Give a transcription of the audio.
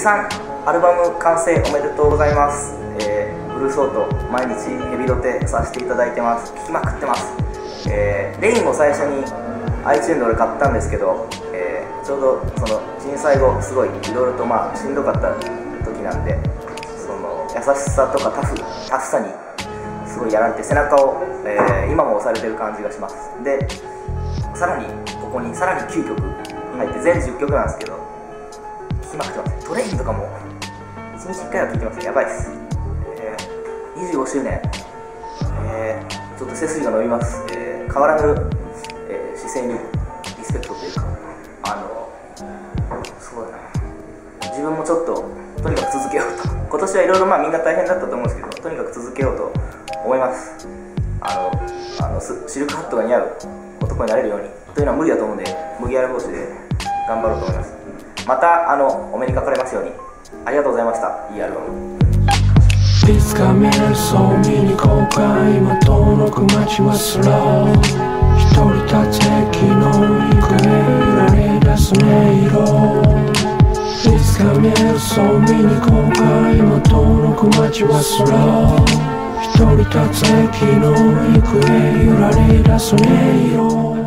さんアルバム完成おめでとうございます、えー、ブルーソート毎日ヘビロテさせていただいてます。聴きまくってます、えー、レインも最初に iTunes で俺買ったんですけど、えー、ちょうどその震災後すごいいろいろとまあしんどかった時なんでその優しさとかタフタフさにすごいやられて背中を、えー今も押されてる感じがします。でさらにここにさらに9曲入って全10曲なんですけどきまくってますトレインとかも1日1回は聴いてます。やばいです、えー25周年、えーちょっと背筋が伸びます、えー変わらぬ、えー姿勢にリスペクトというかあのそうだな。自分もちょっととにかく続けようと。今年はいろいろまあみんな大変だったと思うんですけどとにかく続けようと思います。あのあのシルクハットが似合う男になれるように。というのは無理だと思うんで麦わら帽子で頑張ろうと思います。またあのお目にかかれますように。ありがとうございました。いいアルバムいつか見えそう見に後悔今遠のく街はスロー一人立つ駅の行方揺られ出す音色。いつか見えそう見に後悔今遠のく街はスロー一人立つ駅の行方揺られ出す音色。